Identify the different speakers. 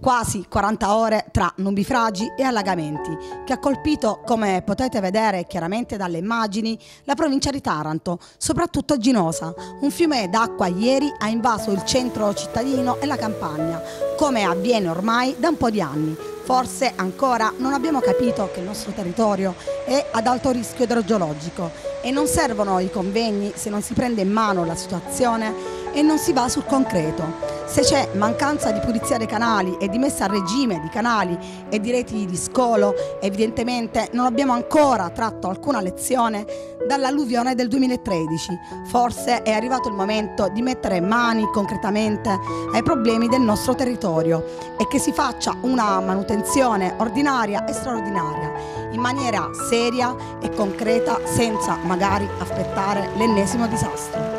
Speaker 1: quasi 40 ore tra nubifragi e allagamenti, che ha colpito, come potete vedere chiaramente dalle immagini, la provincia di Taranto, soprattutto Ginosa. Un fiume d'acqua ieri ha invaso il centro cittadino e la campagna, come avviene ormai da un po' di anni. Forse ancora non abbiamo capito che il nostro territorio è ad alto rischio idrogeologico e non servono i convegni se non si prende in mano la situazione e non si va sul concreto. Se c'è mancanza di pulizia dei canali e di messa a regime di canali e di reti di scolo, evidentemente non abbiamo ancora tratto alcuna lezione dall'alluvione del 2013. Forse è arrivato il momento di mettere mani concretamente ai problemi del nostro territorio e che si faccia una manutenzione ordinaria e straordinaria in maniera seria e concreta senza magari aspettare l'ennesimo disastro.